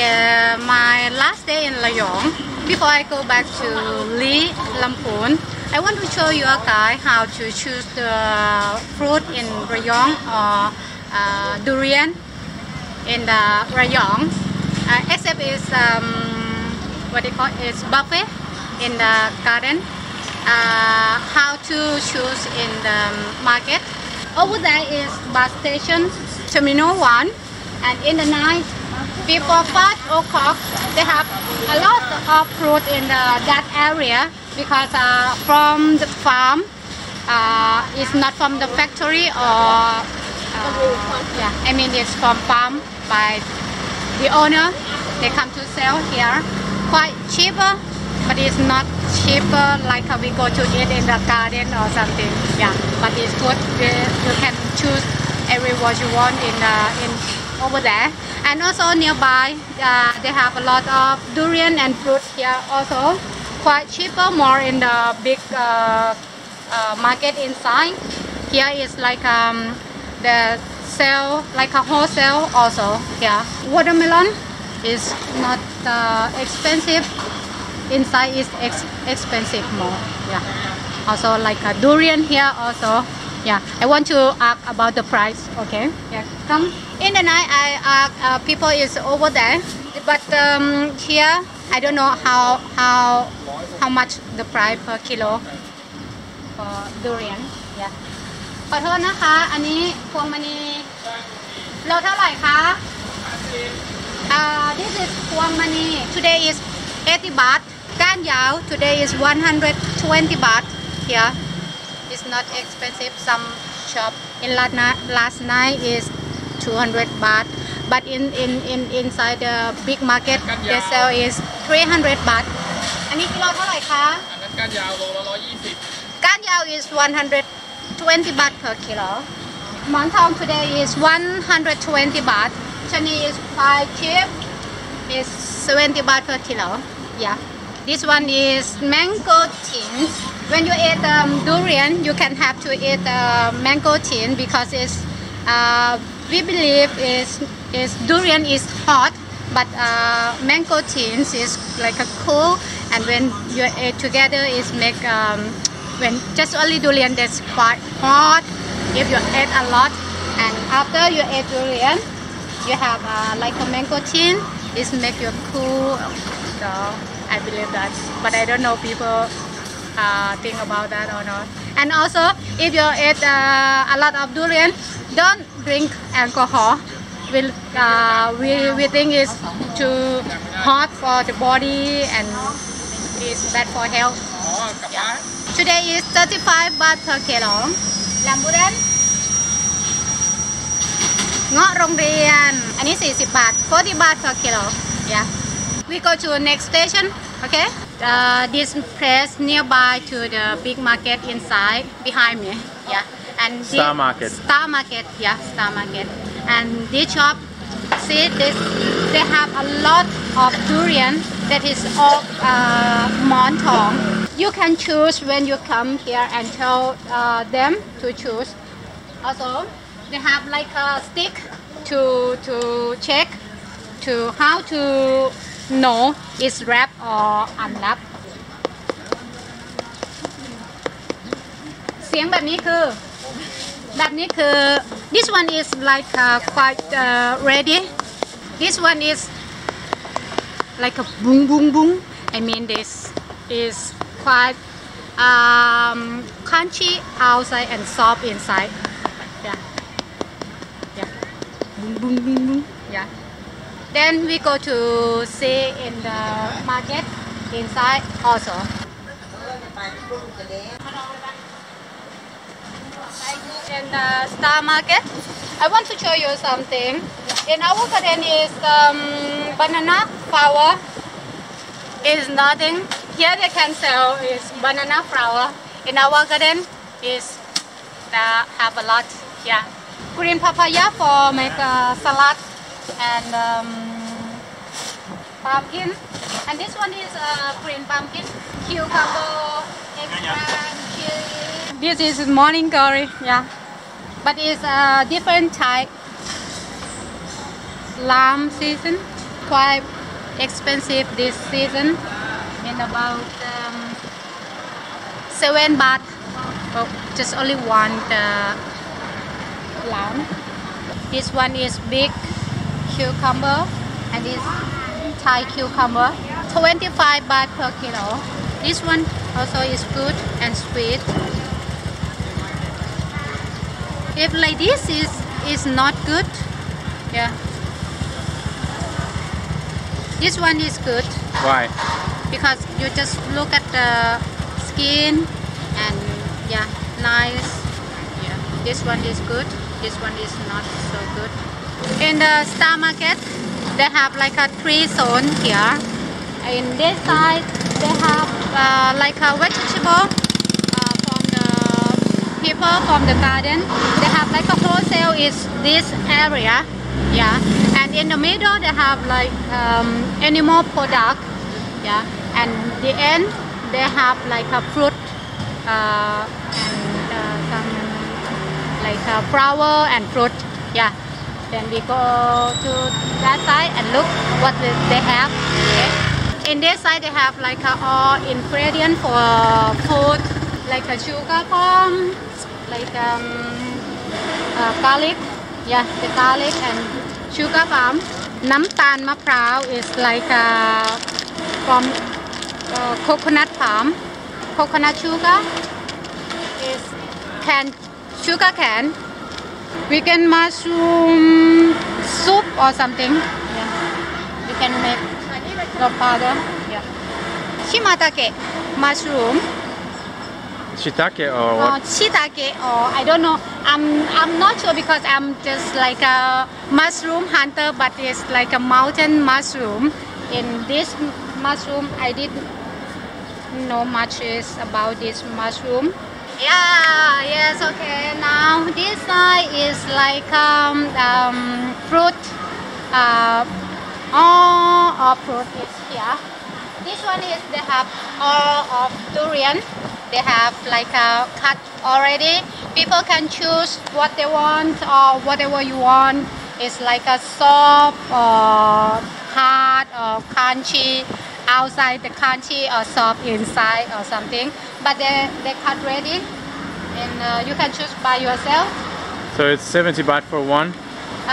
uh, my last day in Rayong. Before I go back to Lee Lamphun, I want to show you guys how to choose the fruit in Rayong or uh, durian in the Rayong. Uh, except is um, what they call is buffet in the garden. Uh, how to choose in the market. Over there is bus station Terminal One, and in the night before five o'clock they have a lot of fruit in the, that area because uh, from the farm uh, it's not from the factory or uh, yeah I mean it's from farm by the owner. They come to sell here. Quite cheaper but it's not cheaper like how we go to eat in the garden or something. Yeah but it's good. You- you can choose every what you want in uh, in over there and also nearby uh, they have a lot of durian and fruit here also. Quite cheaper more in the big uh, uh, market inside here is like um, the sell like a wholesale also yeah watermelon is not uh, expensive. Inside is ex- expensive more yeah. Also like a durian here also yeah i want to ask about the price okay yeah come in the night i ask uh, people is over there but um, here i don't know how how how much the price per kilo for durian yeah ขอโทษนะคะ อันนี้พวงมณีโลเท่าไหร่คะ Uh, this is Huang Mani. Today is 80 baht. Gan Yao today is 120 baht. Here, it's not expensive. Some shop in last night, last night is 200 baht. But in, in, in inside the big market, they sell is 300 baht. อันนี้กิโลเท่าไหร่คะ อันนั้นก้านยาวโลละร้อยยี่สิบ Gan Yao is 120 baht per kilo. Montong today is 120 baht. Chani is quite cheap. It's 70 baht per kilo. Yeah. This one is mango tins. When you eat um, durian, you can have to eat uh, mangosteen because it's uh, we believe is is durian is hot, but uh, mangosteens is like a cool, and when you eat together, is make um, when just only durian that's quite hot. If you eat a lot, and after you eat durian, you have uh, like a mango tin. This make you cool. So I believe that, but I don't know people uh, think about that or not. And also, if you eat uh, a lot of durian, don't drink alcohol. We'll, uh, we, we think it's too hot for the body and it's bad for health. Yeah. Today is 35 baht per kilo. rambutan. เงาะโรงเรียน อันนี้ 40 บาท 40 baht per kilo yeah we go to next station okay uh, this place nearby to the big market inside behind me yeah. And this- Star Market. Star Market yeah Star Market. And this shop see this they have a lot of durian that is all uh, montong. You can choose when you come here and tell uh, them to choose. Also they have like a stick to to check to how to know is wrap or unwrap เสียงแบบนี้คือ แบบนี้คือ this one is like uh, quite uh, ready this one is like a boom boom boom I mean this is quite um, crunchy outside and soft inside yeah yeah boom boom boom boom yeah then we go to see in the market inside also. In the star market I want to show you something. In our garden is um, banana flower is nothing. Here they can sell is banana flower. In our garden is uh, have a lot yeah. Green papaya for make a salad and um, pumpkin. And this one is uh, green pumpkin. Cucumber eggplant this is morning glory yeah. But it's a different type. Lamb season. Quite expensive this season. In about um, seven baht. But just only one uh, lamb. This one is big cucumber and this Thai cucumber 25 baht per kilo. This one also is good and sweet. If like this is is not good yeah. This one is good. Why? Because you just look at the skin and yeah nice. Yeah this one is good. This one is not so good in the star market they have like a three zone here. In this side they have uh, like a vegetable uh, from the people from the garden. They have like a wholesale is this area yeah. And in the middle they have like um, animal product yeah. And the end they have like a fruit uh, and uh, some like a flower and fruit yeah then we go to that side and look what they have. Okay. In this side, they have like uh, all ingredient for food, like a sugar palm, like um, uh, garlic, yeah, the garlic and sugar palm Namtan Maprao is like uh, from uh, coconut palm, coconut sugar is can sugar cane can vegan mushroom soup or something? Yeah. You can make the powder yeah. Shimatake mushroom. Shiitake or or what? shiitake or I don't know. I'm I'm not sure because I'm just like a mushroom hunter, but it's like a mountain mushroom. In this mushroom, I didn't know much is about this mushroom. Yeah, yes, okay. Now this side is like um, um fruit. Uh, all of fruit is here. This one is they have all of durian. They have like a cut already. People can choose what they want or whatever you want. It's like a soft or hard or crunchy outside the crunchy or soft inside or something. But they they cut ready, and uh, you can choose by yourself. so it's 70 baht for one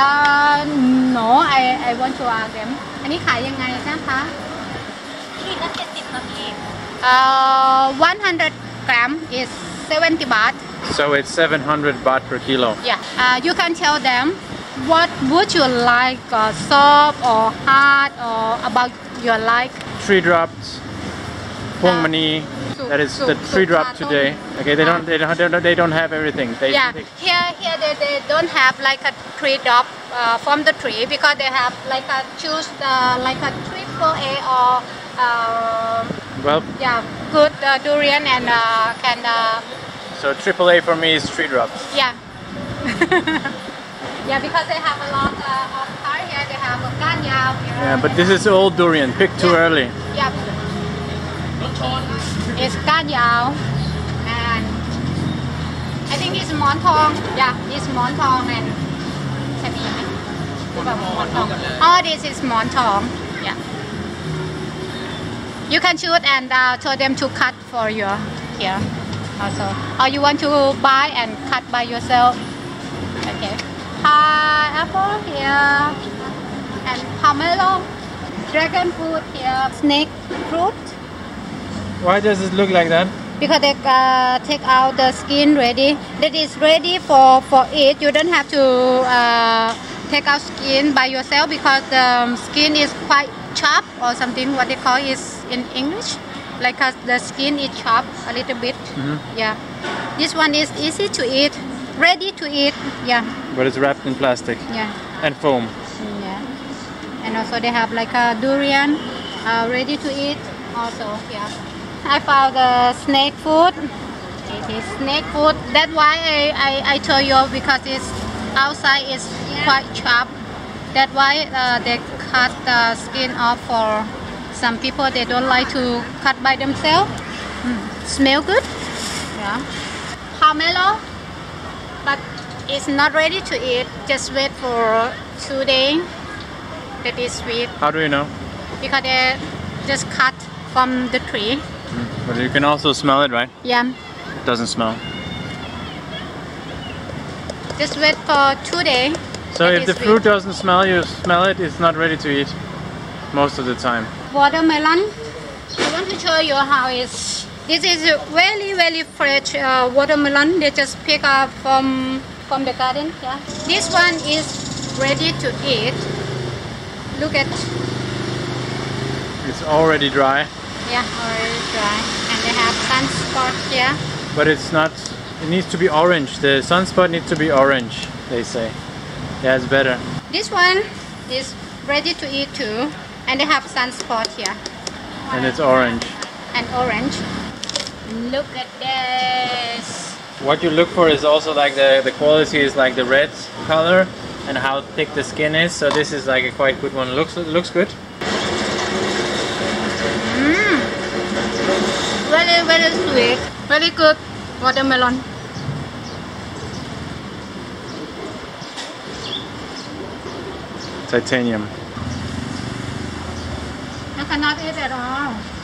Uh, no, I I want to ask them. อันนี้ขายยังไงนะคะ ขีดละเจ็ดสิบค่ะพี่ Uh, 100 gram is 70 baht. so it's 700 baht per kilo Yeah. Uh, you can tell them what would you like, uh, soft or hard or about your like. tree drops Phuong mani Su- that is the tree drop today okay they don't they don't they don't, they don't have everything they, Yeah. they- Here, here they, they don't have like a tree drop uh, from the tree because they have like a choose the like a triple A or uh, well yeah good uh, durian and uh, can uh, so triple A for me is tree drops Yeah. yeah, because they have a lot uh, of car here. They have yeah, but this is old durian, picked too yeah. early. Yeah. It's Ganyao and I think it's Montong. Yeah, it's Montong and Montong. Oh, this is Montong. Yeah. You can shoot and uh, tell them to cut for your here also. Or you want to buy and cut by yourself. Okay. Pineapple here and pomelo, dragon fruit here, snake fruit why does it look like that because they uh, take out the skin ready. That is ready for for it. You don't have to uh, take out skin by yourself because the um, skin is quite sharp or something. What they call is in English, like uh, the skin is sharp a little bit. Yeah, this one is easy to eat, ready to eat. Yeah, but it's wrapped in plastic yeah. and foam. And also they have like a durian uh, ready to eat also. Yeah. I found the snake fruit. It is snake fruit. That's why I, I, I told you because it's outside is quite sharp. That's why uh, they cut the skin off for some people. They don't like to cut by themselves. Mm. Smell good. Yeah. Pomelo but it's not ready to eat. Just wait for two days. That is sweet How do you know? because they just cut from the tree. But you can also smell it, right? Yeah. It doesn't smell. Just wait for two days. So if the is fruit doesn't smell, you smell it, it's not ready to eat most of the time. Watermelon. I want to show you how it's. This is a very very fresh uh, watermelon. They just pick up from from the garden. Yeah. This one is ready to eat. Look at It's already dry, yeah already dry, and they have sunspot here. but it's not. It needs to be orange. The sunspot needs to be orange. They say. Yeah, it's better. This one is ready to eat too, and they have sunspot here. And it's orange. And orange. Look at this. What you look for is also like the the quality is like the red color and how thick the skin is. So this is like a quite good one. Looks looks good. Mm. Very very sweet. Very good watermelon. Titanium. I cannot eat at all.